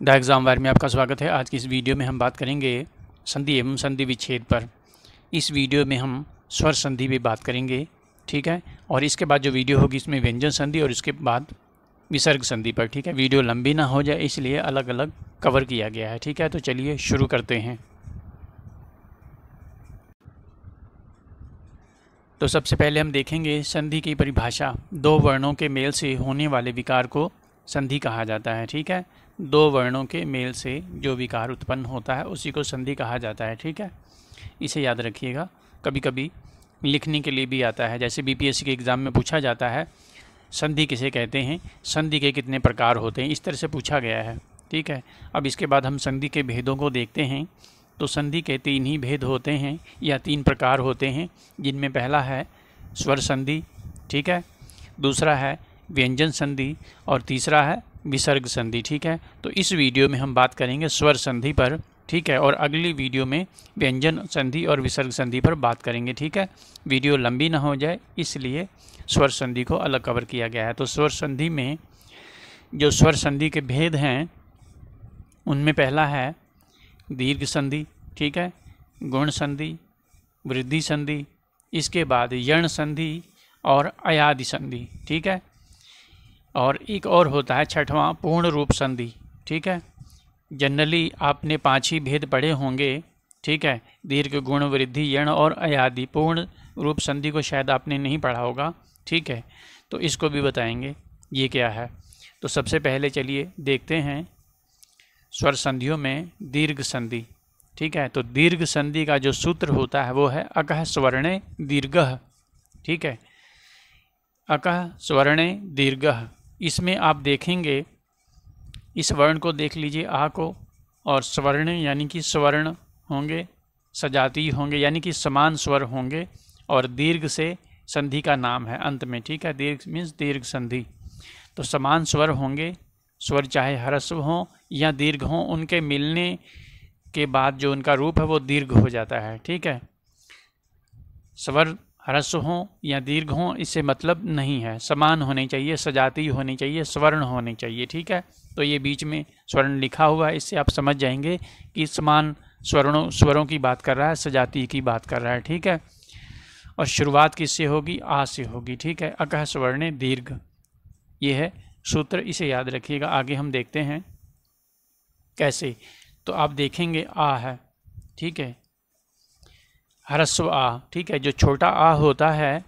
The exam wire में आपका स्वागत है। आज की इस वीडियो में हम बात करेंगे संधि एवं संधि विच्छेद पर। इस वीडियो में हम स्वर संधि भी बात करेंगे, ठीक है? और इसके बाद जो वीडियो होगी इसमें व्यंजन संधि और इसके बाद विसर्ग संधि पर, ठीक है? वीडियो लंबी ना हो जाए, इसलिए अलग अलग कवर किया गया है, ठीक है? तो चलिए शुरू करते हैं। तो सबसे पहले हम देखेंगे संधि की परिभाषा। दो वर्णों के मेल से होने वाले विकार को संधि कहा जाता है, ठीक है? दो वर्णों के मेल से जो विकार उत्पन्न होता है, उसी को संधि कहा जाता है, ठीक है? इसे याद रखिएगा। कभी कभी लिखने के लिए भी आता है, जैसे बीपीएससी के एग्ज़ाम में पूछा जाता है, संधि किसे कहते हैं? संधि के कितने प्रकार होते हैं? इस तरह से पूछा गया है, ठीक है? अब इसके बाद हम संधि के भेदों को देखते हैं। तो संधि के तीन ही भेद होते हैं, या तीन प्रकार होते हैं, जिनमें पहला है स्वर संधि, ठीक है? दूसरा है व्यंजन संधि, और तीसरा है विसर्ग संधि, ठीक है? तो इस वीडियो में हम बात करेंगे स्वर संधि पर, ठीक है? और अगली वीडियो में व्यंजन संधि और विसर्ग संधि पर बात करेंगे, ठीक है? वीडियो लंबी ना हो जाए, इसलिए स्वर संधि को अलग कवर किया गया है। तो स्वर संधि में जो स्वर संधि के भेद हैं, उनमें पहला है दीर्घ संधि, ठीक है? गुण संधि, वृद्धि संधि, इसके बाद यण संधि और अयादि संधि, ठीक है? और एक और होता है छठवां पूर्ण रूप संधि, ठीक है? जनरली आपने पाँच ही भेद पढ़े होंगे, ठीक है? दीर्घ, गुण, वृद्धि, यण और अयादि पूर्ण रूप संधि को शायद आपने नहीं पढ़ा होगा, ठीक है? तो इसको भी बताएँगे, ये क्या है? तो सबसे पहले चलिए देखते हैं स्वर संधियों में दीर्घ संधि, ठीक है? तो दीर्घ संधि का जो सूत्र होता है वो है अकह स्वर्ण दीर्घ, ठीक है? अकह स्वर्ण दीर्घ। इसमें आप देखेंगे, इस वर्ण को देख लीजिए आ को, और स्वर्ण, यानी कि स्वर्ण होंगे, सजाती होंगे, यानी कि समान स्वर होंगे, और दीर्घ से संधि का नाम है अंत में, ठीक है? दीर्घ मीन्स दीर्घ संधि। तो समान स्वर होंगे, स्वर चाहे हरस्व हों या दीर्घ हों, उनके मिलने के बाद जो उनका रूप है, वो दीर्घ हो जाता है, ठीक है? स्वर ह्रस्व हों या दीर्घ हों, इससे मतलब नहीं है। समान होने चाहिए, सजाती होनी चाहिए, स्वर्ण होने चाहिए, ठीक है? तो ये बीच में स्वर्ण लिखा हुआ है, इससे आप समझ जाएँगे कि समान स्वर्णों, स्वरों की बात कर रहा है, सजाती की बात कर रहा है, ठीक है? और शुरुआत किससे होगी? आ से होगी, ठीक है? अकह स्वर्ण दीर्घ। ये है सूत्र, इसे याद रखिएगा। आगे हम देखते हैं कैसे। तो आप देखेंगे आ है, ठीक है? ह्रस्व आ, ठीक है, जो छोटा आ होता है,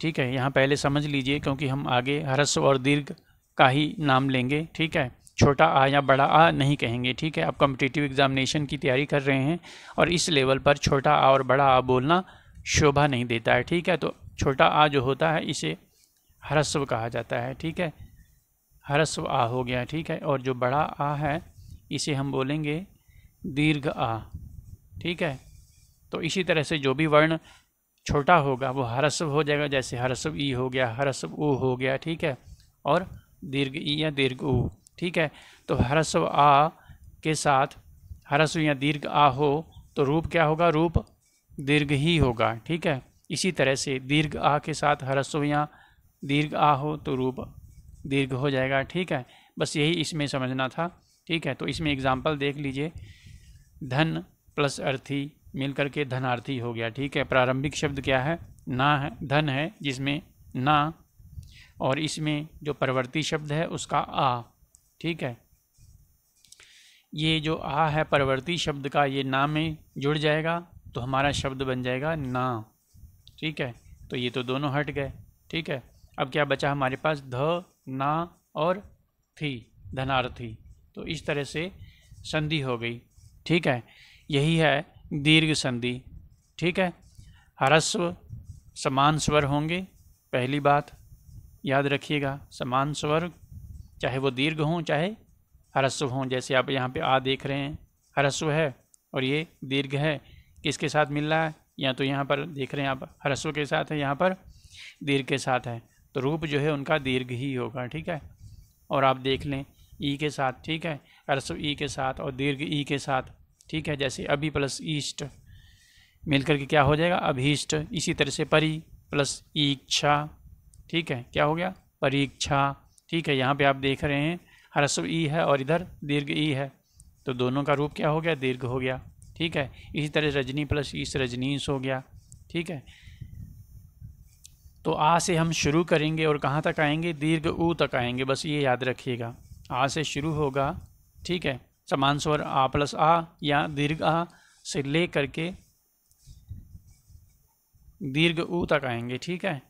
ठीक है, यहाँ पहले समझ लीजिए क्योंकि हम आगे ह्रस्व और दीर्घ का ही नाम लेंगे, ठीक है, छोटा आ या बड़ा आ नहीं कहेंगे, ठीक है, आप कम्पिटिटिव एग्जामिनेशन की तैयारी कर रहे हैं और इस लेवल पर छोटा आ और बड़ा आ बोलना शोभा नहीं देता है, ठीक है तो छोटा आ जो होता है, इसे ह्रस्व कहा जाता है, ठीक है ह्रस्व आ हो गया, ठीक है, और जो बड़ा आ है, इसे हम बोलेंगे दीर्घ आ, ठीक है तो इसी तरह से जो भी वर्ण छोटा होगा, वो हरस्व हो जाएगा, जैसे हरस्व ई हो गया, हरस्व ऊ हो गया, ठीक है? और दीर्घ ई या दीर्घ ऊ ठीक है? तो हरस्व आ के साथ हरस्व या दीर्घ आ हो तो रूप क्या होगा? रूप दीर्घ ही होगा, ठीक है? इसी तरह से दीर्घ आ के साथ हरस्व या दीर्घ आ हो तो रूप दीर्घ हो जाएगा, ठीक है? बस यही इसमें समझना था, ठीक है? तो इसमें एग्ज़ाम्पल देख लीजिए। धन प्लस अर्थी मिलकर के धनार्थी हो गया। ठीक है, प्रारंभिक शब्द क्या है? ना है, धन है, जिसमें ना और इसमें जो परवर्ती शब्द है उसका आ। ठीक है? ये जो आ है परवर्ती शब्द का, ये ना में जुड़ जाएगा तो हमारा शब्द बन जाएगा ना। ठीक है? तो ये तो दोनों हट गए। ठीक है? अब क्या बचा हमारे पास? ध, ना और थी, धनार्थी। तो इस तरह से संधि हो गई। ठीक है? यही है दीर्घ संधि, ठीक है? हरस्व समान स्वर होंगे, पहली बात याद रखिएगा, समान स्वर, चाहे वो दीर्घ हों, चाहे हरस्व हों, जैसे आप यहाँ पे आ देख रहे हैं, हरस्व है और ये दीर्घ है, किसके साथ मिल रहा है? या तो यहाँ पर देख रहे हैं आप, हरस्व के साथ है, यहाँ पर दीर्घ के साथ है तो रूप जो है उनका दीर्घ ही होगा, ठीक है? और आप देख लें, ई के साथ, ठीक है? हरस्व ई के साथ और दीर्घ ई के साथ ठीक है, जैसे अभी प्लस ईस्ट मिलकर के क्या हो जाएगा? अभीष्ट, इसी तरह से परी प्लस इच्छा ठीक है, क्या हो गया? परीक्षा, ठीक है, यहाँ पे आप देख रहे हैं, हरस्व ई है और इधर दीर्घ ई है तो दोनों का रूप क्या हो गया? दीर्घ हो गया, ठीक है, इसी तरह रजनी प्लस ईस रजनीश हो गया, ठीक है। तो आ से हम शुरू करेंगे और कहाँ तक आएँगे? दीर्घ ऊ तक आएँगे, बस ये याद रखिएगा, आ से शुरू होगा, ठीक है समान स्वर आ प्लस आ या दीर्घ आ से ले करके दीर्घ ऊ तक आएँगे, ठीक है?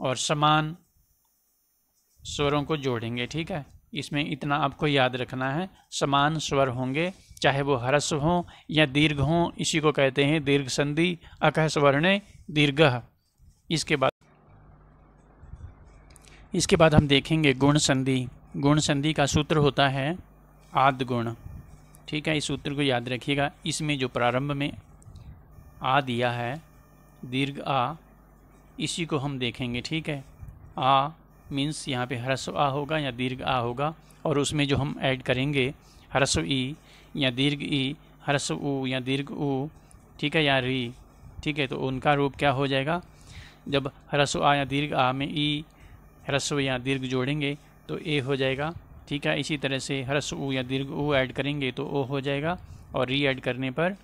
और समान स्वरों को जोड़ेंगे, ठीक है? इसमें इतना आपको याद रखना है। समान स्वर होंगे, चाहे वो हरस्व हों या दीर्घ हों, इसी को कहते हैं दीर्घ संधि, अकह स्वर्ण दीर्घ। इसके बाद इसके बाद हम देखेंगे गुण संधि। गुण संधि का सूत्र होता है आद गुण ठीक है, इस सूत्र को याद रखिएगा। इसमें जो प्रारंभ में आ दिया है, दीर्घ आ, इसी को हम देखेंगे। ठीक है, आ मीन्स यहाँ पे ह्रस्व आ होगा या दीर्घ आ होगा, और उसमें जो हम ऐड करेंगे, ह्रस्व ई या दीर्घ ई, ह्रस्व उ या दीर्घ ऊ ठीक है, या री, ठीक है तो उनका रूप क्या हो जाएगा? जब ह्रस्व आ या दीर्घ आ में ई, ह्रस्व या दीर्घ जोड़ेंगे तो ए हो जाएगा। ठीक है, इसी तरह से ह्रस्व उ या दीर्घ ऊ ऐड करेंगे तो ओ हो जाएगा और री ऐड करने पर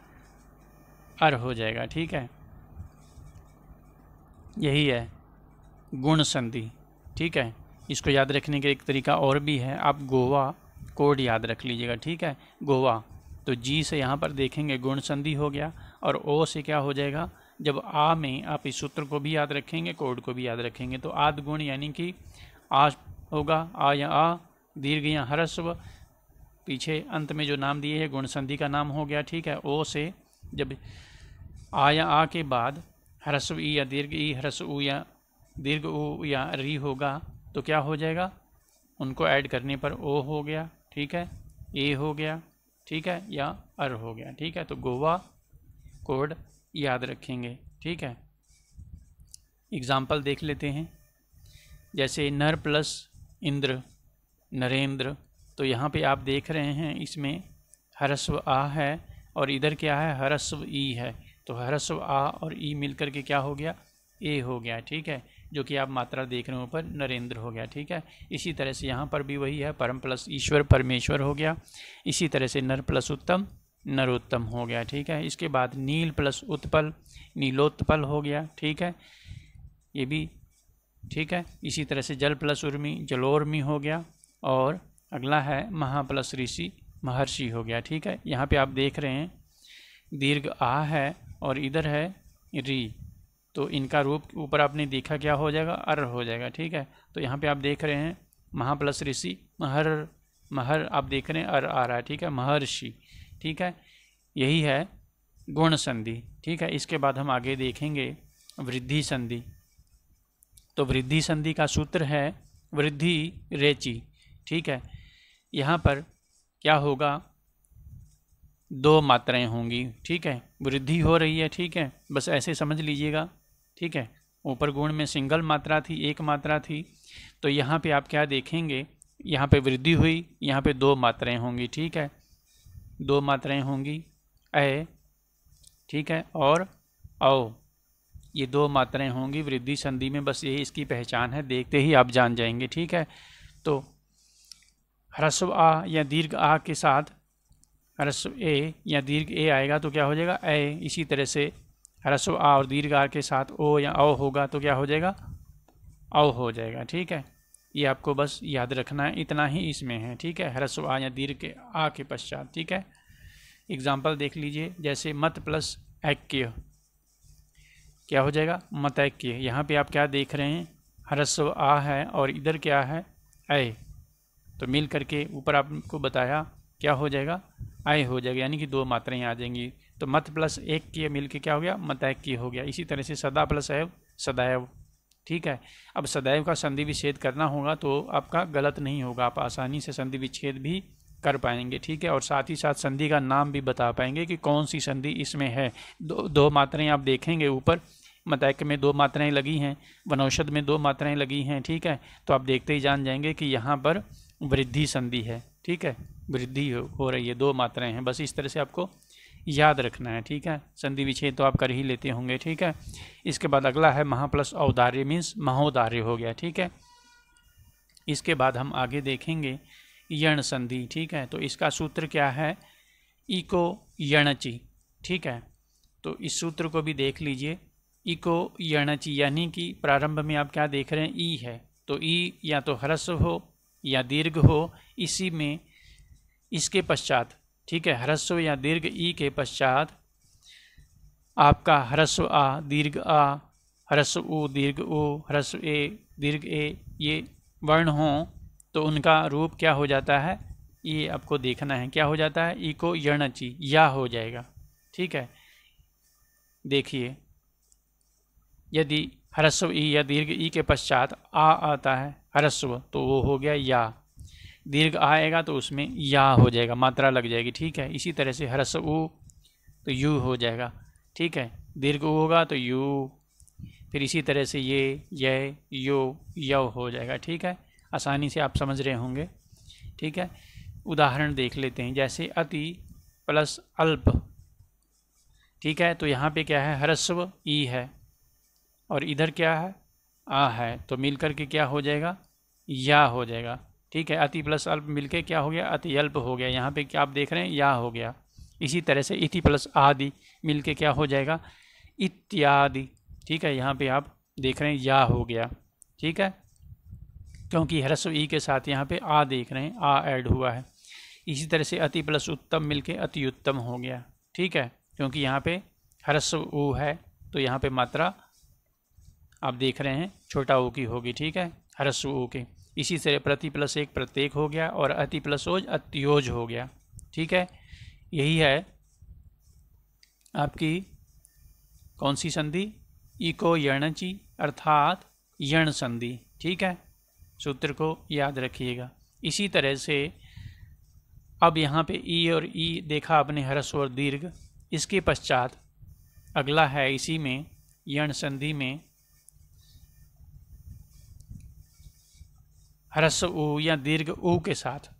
अर हो जाएगा। ठीक है? यही है गुण संधि। ठीक है? इसको याद रखने का एक तरीका और भी है। आप गोवा कोड याद रख लीजिएगा। ठीक है? गोवा। तो जी से यहाँ पर देखेंगे गुण संधि हो गया और ओ से क्या हो जाएगा? जब आ में आप इस सूत्र को भी याद रखेंगे, कोड को भी याद रखेंगे तो आद गुण यानी कि आ होगा, आ या आ दीर्घ या हरस्व। पीछे अंत में जो नाम दिए है गुण संधि का नाम हो गया, ठीक है, ओ से, जब आ या आ के बाद हरस्व ई या दीर्घ ई, हरस्व ऊ या दीर्घ ऊ या री होगा तो क्या हो जाएगा? उनको ऐड करने पर ओ हो गया, ठीक है, ए हो गया, ठीक है, या अर हो गया, ठीक है तो गोवा कोड याद रखेंगे, ठीक है। एग्ज़ाम्पल देख लेते हैं, जैसे नर प्लस इंद्र, नरेंद्र तो यहाँ पे आप देख रहे हैं इसमें हरस्व आ है और इधर क्या है? हरस्व ई है। तो हरस्व आ और ई मिलकर के क्या हो गया? ए हो गया, ठीक है? जो कि आप मात्रा देख रहे हो ऊपर, नरेंद्र हो गया, ठीक है? इसी तरह से यहाँ पर भी वही है, परम प्लस ईश्वर, परमेश्वर हो गया। इसी तरह से नर प्लस उत्तम, नरोत्तम हो गया, ठीक है? इसके बाद नील प्लस उत्पल, नीलोत्पल हो गया, ठीक है? ये भी ठीक है? इसी तरह से जल प्लस उर्मी, जलोर्मी हो गया और अगला है महा प्लस ऋषि, महर्षि हो गया, ठीक है? यहाँ पे आप देख रहे हैं, दीर्घ आ है और इधर है री। तो इनका रूप ऊपर आपने देखा क्या हो जाएगा? अर हो जाएगा, ठीक है? तो यहाँ पे आप देख रहे हैं महा प्लस ऋषि, महर महर, आप देख रहे हैं, अर आ रहा है, ठीक है? महर्षि, ठीक है? यही है गुण संधि, ठीक है? इसके बाद हम आगे देखेंगे वृद्धि संधि। तो वृद्धि संधि का सूत्र है वृद्धि रेची, ठीक है? यहाँ पर क्या होगा? दो मात्राएँ होंगी, ठीक है? वृद्धि हो रही है, ठीक है? बस ऐसे समझ लीजिएगा, ठीक है? ऊपर गुण में सिंगल मात्रा थी, एक मात्रा थी। तो यहाँ पे आप क्या देखेंगे? यहाँ पे वृद्धि हुई, यहाँ पे दो मात्राएँ होंगी, ठीक है? दो मात्राएँ होंगी ए ठीक है? और औ ये दो मात्राएँ होंगी वृद्धि संधि में, बस यही इसकी पहचान है। देखते ही आप जान जाएँगे, ठीक है? तो ह्रस्व आ या दीर्घ आ के साथ ह्रस्व ए या दीर्घ ए आएगा तो क्या हो जाएगा? ए इसी तरह से ह्रस्व आ और दीर्घ आ के साथ ओ या औ होगा तो क्या हो जाएगा? औ हो जाएगा, ठीक है? ये आपको बस याद रखना है, इतना ही इसमें है, ठीक है? ह्रस्व आ या दीर्घ आ के पश्चात, ठीक है? एग्ज़ाम्पल देख लीजिए, जैसे मत प्लस ऐक्य। क्या हो जाएगा? मत ऐक्य यहाँ पे आप क्या देख रहे हैं? ह्रस्व आ है और इधर क्या है? ऐ। तो मिल करके ऊपर आपको बताया क्या हो जाएगा? आय हो जाएगा, यानी कि दो मात्राएँ आ जाएँगी। तो मत प्लस एक की मिल के क्या हो गया? मत एक की हो गया। इसी तरह से सदा प्लस एव सदैव। ठीक है? अब सदैव का संधि विच्छेद करना होगा तो आपका गलत नहीं होगा। आप आसानी से संधि विच्छेद भी कर पाएँगे। ठीक है? और साथ ही साथ संधि का नाम भी बता पाएँगे कि कौन सी संधि इसमें है। दो दो मात्राएँ आप देखेंगे ऊपर। मतैक में दो मात्राएँ लगी हैं, वनौषध में दो मात्राएँ लगी हैं, ठीक है? तो आप देखते ही जान जाएँगे कि यहाँ पर वृद्धि संधि है, ठीक है? वृद्धि हो रही है, दो मात्राएँ हैं, बस इस तरह से आपको याद रखना है, ठीक है? संधि विच्छेद तो आप कर ही लेते होंगे, ठीक है? इसके बाद अगला है महा प्लस औदार्य मीन्स महोदार्य हो गया, ठीक है? इसके बाद हम आगे देखेंगे यण संधि, ठीक है? तो इसका सूत्र क्या है? इको यणची, ठीक है? तो इस सूत्र को भी देख लीजिए। इको यणची यानी कि प्रारंभ में आप क्या देख रहे हैं? ई है। तो ई या तो ह्रस्व हो या दीर्घ हो, इसी में इसके पश्चात, ठीक है, ह्रस्व या दीर्घ ई के पश्चात आपका ह्रस्व आ, दीर्घ आ, ह्रस्व उ, दीर्घ उ, ह्रस्व ए, दीर्घ ए, ये वर्ण हों तो उनका रूप क्या हो जाता है? ये आपको देखना है। क्या हो जाता है? ई को यणची, या हो जाएगा। ठीक है? देखिए। यदि ह्रस्व ई या दीर्घ ई के पश्चात आ आता है, ह्रस्व तो वो हो गया या। दीर्घ आएगा तो उसमें या हो जाएगा, मात्रा लग जाएगी, ठीक है? इसी तरह से ह्रस्व ऊ तो यू हो जाएगा, ठीक है? दीर्घ ऊ होगा तो यू, फिर इसी तरह से ये ये, यो यव हो जाएगा, ठीक है? आसानी से आप समझ रहे होंगे, ठीक है? उदाहरण देख लेते हैं, जैसे अति प्लस अल्प, ठीक है? तो यहाँ पे क्या है? ह्रस्व ई है। और इधर क्या है? आ है। तो मिल कर के क्या हो जाएगा? या हो जाएगा। ठीक है, अति प्लस अल्प मिलके क्या हो गया? अति अल्प हो गया। यहाँ पे क्या आप देख रहे हैं? या हो गया। इसी तरह से इति प्लस आदि मिलके क्या हो जाएगा? इत्यादि। ठीक है, यहाँ पे आप देख रहे हैं या हो गया। ठीक है? क्योंकि ह्रस्व ई के साथ यहाँ पे आ देख रहे हैं। आ ऐड हुआ है। इसी तरह से अति प्लस उत्तम मिलके अति उत्तम हो गया। ठीक है? क्योंकि यहाँ पे ह्रस्व ऊ है तो यहाँ पे मात्रा आप देख रहे हैं, छोटा ओ की होगी, ठीक है? हरस्व ओ की। इसी तरह प्रति प्लस एक प्रत्येक हो गया और अति प्लस ओज अत्योज हो गया, ठीक है? यही है आपकी कौन सी संधि? इको यणची, अर्थात यण संधि, ठीक है? सूत्र को याद रखिएगा। इसी तरह से अब यहाँ पे ई और ई देखा आपने, ह्रस्व और दीर्घ। इसके पश्चात अगला है इसी में, यण संधि में ह्रस्व उ या दीर्घ उ के साथ,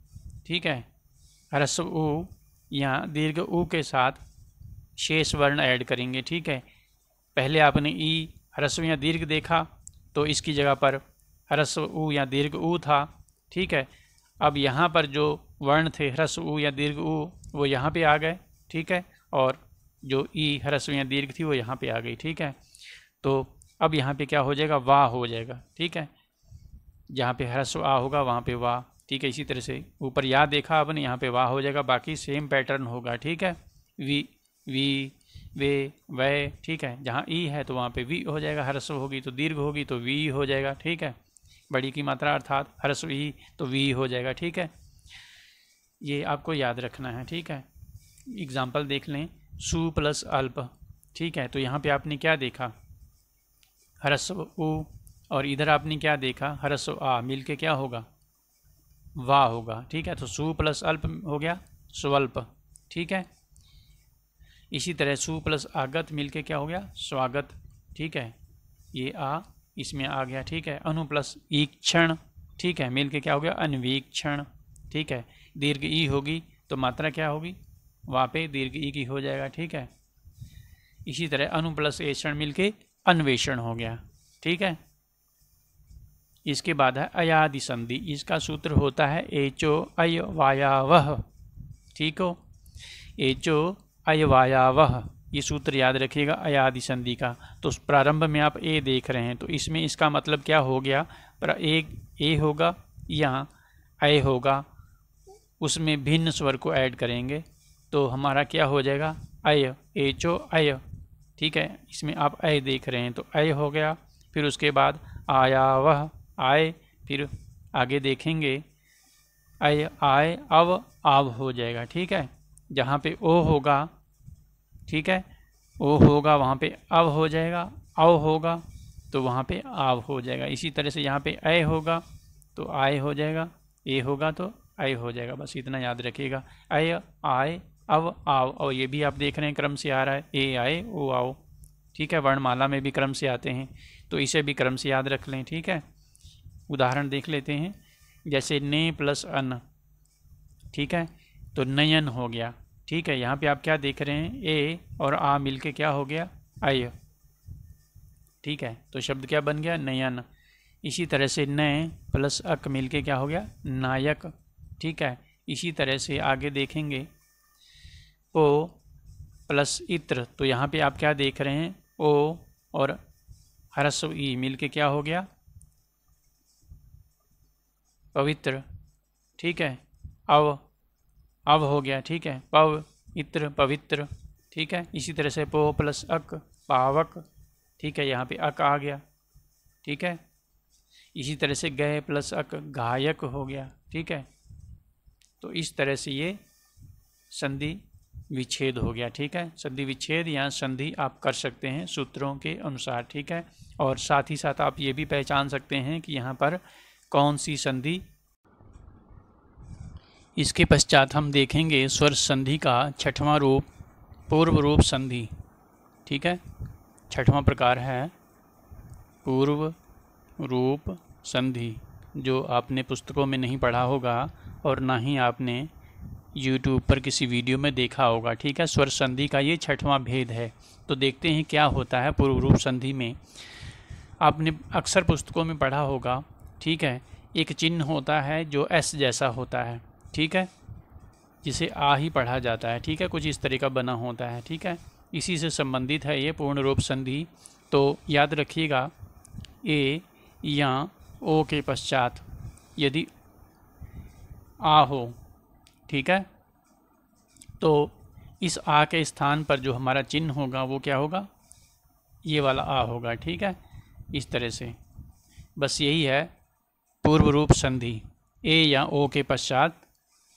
ठीक है? ह्रस्व उ या दीर्घ उ के साथ शेष वर्ण ऐड करेंगे, ठीक है? पहले आपने ई ह्रस्व या दीर्घ देखा तो इसकी जगह पर ह्रस्व उ या दीर्घ उ था, ठीक है? अब यहाँ पर जो वर्ण थे ह्रस्व उ या दीर्घ उ, वो यहाँ पे आ गए, ठीक है? और जो ई ह्रस्व या दीर्घ थी, वो यहाँ पे आ गई, ठीक है? तो अब यहाँ पे क्या हो जाएगा? वाह हो जाएगा, ठीक है? जहाँ पे ह्रस्व आ होगा, वहाँ पे वाह। ठीक है, इसी तरह से। ऊपर या देखा आपने, यहाँ पे वाह हो जाएगा। बाकी सेम पैटर्न होगा, ठीक है? वी वी, वे वह ठीक है? जहाँ ई है तो वहाँ पे वी हो जाएगा। ह्रस्व होगी तो दीर्घ होगी तो वी हो जाएगा, ठीक है? बड़ी की मात्रा अर्थात ह्रस्व ई तो वी हो जाएगा, ठीक है? ये आपको याद रखना है, ठीक है? एग्ज़ाम्पल देख लें। सु प्लस अल्प, ठीक है? तो यहाँ पे आपने क्या देखा? ह्रस्व उ और इधर आपने क्या देखा? ह्रस्व आ मिल के क्या होगा? वाह होगा। ठीक है तो सु प्लस अल्प हो गया, स्वल्प। ठीक है? इसी तरह सु प्लस आगत मिल के क्या हो गया? स्वागत। ठीक है? ये आ, इसमें आ गया। ठीक है? अनु प्लस ईक्षण। ठीक है? मिल के क्या हो गया? अनवीक्षण। ठीक है? दीर्घ ई होगी तो मात्रा क्या होगी? वहाँ पे दीर्घ ई की हो जाएगा। ठीक है? इसी तरह अनु प्लस एषण मिल के अन्वेषण हो गया। ठीक है? इसके बाद है अयादि संधि। इसका सूत्र होता है एचो अय वायावह ठीक हो? एचो अय वायावह ये सूत्र याद रखिएगा अयादि संधि का। तो प्रारंभ में आप ए देख रहे हैं तो इसमें इसका मतलब क्या हो गया? पर एक ए होगा, या अय होगा, उसमें भिन्न स्वर को ऐड करेंगे तो हमारा क्या हो जाएगा? अय, एचो अय। ठीक है? इसमें आप अय देख रहे हैं तो अय हो गया, फिर उसके बाद आया वह आए, फिर आगे देखेंगे। अय आय अव आव हो जाएगा, ठीक है? जहाँ पे ओ होगा, ठीक है? ओ होगा, वहाँ पे अव हो जाएगा अव होगा तो वहाँ पे आव हो जाएगा। इसी तरह से यहाँ पे अय होगा तो आय हो जाएगा, ए होगा तो अय हो जाएगा। बस इतना याद रखिएगा। अय आय अव आव और ये भी आप देख रहे हैं, क्रम से आ रहा है। ए, आए, ओ, आओ। ठीक है? वर्णमाला में भी क्रम से आते हैं तो इसे भी क्रम से याद रख लें, ठीक है? उदाहरण देख लेते हैं। जैसे ने प्लस अन। ठीक है? तो नयन हो गया। ठीक है, यहाँ पे आप क्या देख रहे हैं? ए और आ मिलके क्या हो गया? अय। ठीक है तो शब्द क्या बन गया? नयन। इसी तरह से नए प्लस अक मिल के क्या हो गया? नायक। ठीक है, इसी तरह से आगे देखेंगे। ओ प्लस इत्र तो यहाँ पे आप क्या देख रहे हैं? ओ और हरस्व ई मिल के क्या हो गया? पवित्र। ठीक है? अव अव हो गया, ठीक है? पव इत्र पवित्र। ठीक है? इसी तरह से पो प्लस अक, पावक। ठीक है? यहाँ पे अक आ गया। ठीक है? इसी तरह से गए प्लस अक गायक हो गया। ठीक है? तो इस तरह से ये संधि विच्छेद हो गया। ठीक है? संधि विच्छेद या संधि आप कर सकते हैं सूत्रों के अनुसार। ठीक है? और साथ ही साथ आप ये भी पहचान सकते हैं कि यहाँ पर कौन सी संधि? इसके पश्चात हम देखेंगे स्वर संधि का छठवां रूप, पूर्व रूप संधि। ठीक है? छठवां प्रकार है पूर्व रूप संधि, जो आपने पुस्तकों में नहीं पढ़ा होगा और ना ही आपने यूट्यूब पर किसी वीडियो में देखा होगा। ठीक है? स्वर संधि का ये छठवां भेद है। तो देखते हैं क्या होता है पूर्व रूप संधि में। आपने अक्सर पुस्तकों में पढ़ा होगा ठीक है? एक चिन्ह होता है जो एस जैसा होता है, ठीक है? जिसे आ ही पढ़ा जाता है, ठीक है? कुछ इस तरह का बना होता है, ठीक है? इसी से संबंधित है ये पूर्ण रूप संधि। तो याद रखिएगा, ए, या, ओ के पश्चात यदि आ हो, ठीक है? तो इस आ के स्थान पर जो हमारा चिन्ह होगा वो क्या होगा? ये वाला आ होगा, ठीक है? इस तरह से। बस यही है पूर्व रूप संधि, ए या ओ के पश्चात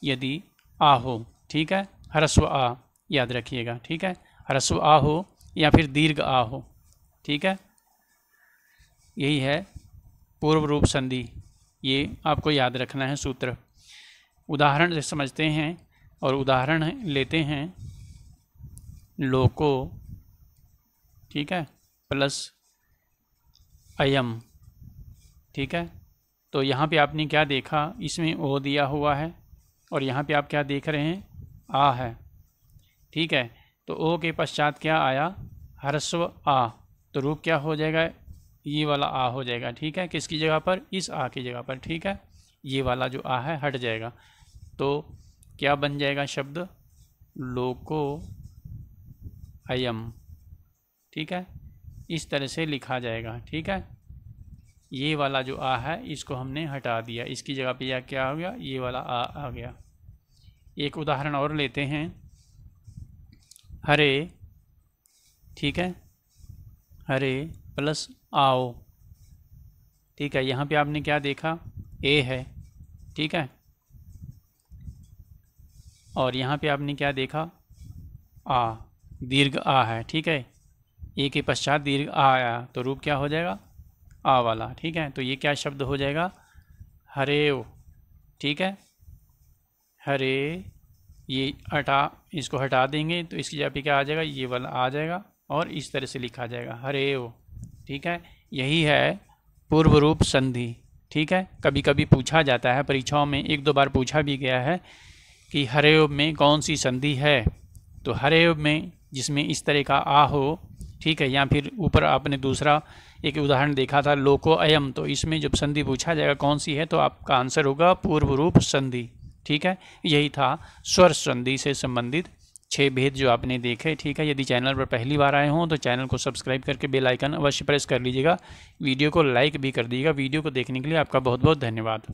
यदि आ हो, ठीक है? ह्रस्व आ, याद रखिएगा, ठीक है? ह्रस्व आ हो या फिर दीर्घ आ हो, ठीक है? यही है पूर्व रूप संधि, ये आपको याद रखना है सूत्र। उदाहरण से समझते हैं और उदाहरण लेते हैं लोको, ठीक है? प्लस अयम, ठीक है? तो यहाँ पे आपने क्या देखा? इसमें ओ दिया हुआ है और यहाँ पे आप क्या देख रहे हैं? आ है। ठीक है तो ओ के पश्चात क्या आया? हरस्व आ। तो रूप क्या हो जाएगा? ये वाला आ हो जाएगा। ठीक है, किसकी जगह पर? इस आ की जगह पर। ठीक है, ये वाला जो आ है, हट जाएगा। तो क्या बन जाएगा शब्द? लोको अयम। ठीक है, इस तरह से लिखा जाएगा। ठीक है ये वाला जो आ है, इसको हमने हटा दिया। इसकी जगह पे यह क्या हो गया? ये वाला आ आ गया। एक उदाहरण और लेते हैं। हरे, ठीक है? हरे प्लस आओ। ठीक है, यहाँ पे आपने क्या देखा? ए है, ठीक है? और यहाँ पे आपने क्या देखा? आ, दीर्घ आ है, ठीक है? ए के पश्चात दीर्घ आया तो रूप क्या हो जाएगा? आ वाला, ठीक है? तो ये क्या शब्द हो जाएगा? हरेव ठीक है? हरे, ये हटा, इसको हटा देंगे तो इसकी जगह पे क्या आ जाएगा? ये वाला आ जाएगा और इस तरह से लिखा जाएगा हरेव ठीक है? यही है पूर्व रूप संधि, ठीक है? कभी कभी पूछा जाता है, परीक्षाओं में एक दो बार पूछा भी गया है कि हरेव में कौन सी संधि है? तो हरेव में जिसमें इस तरह का आ हो ठीक है, या फिर ऊपर आपने दूसरा एक उदाहरण देखा था, लोको अयम तो इसमें जब संधि पूछा जाएगा कौन सी है तो आपका आंसर होगा पूर्व रूप संधि, ठीक है? यही था स्वर संधि से संबंधित छः भेद जो आपने देखे, ठीक है? यदि चैनल पर पहली बार आए हों तो चैनल को सब्सक्राइब करके बेल आइकन अवश्य प्रेस कर लीजिएगा। वीडियो को लाइक भी कर दीजिएगा। वीडियो को देखने के लिए आपका बहुत बहुत धन्यवाद।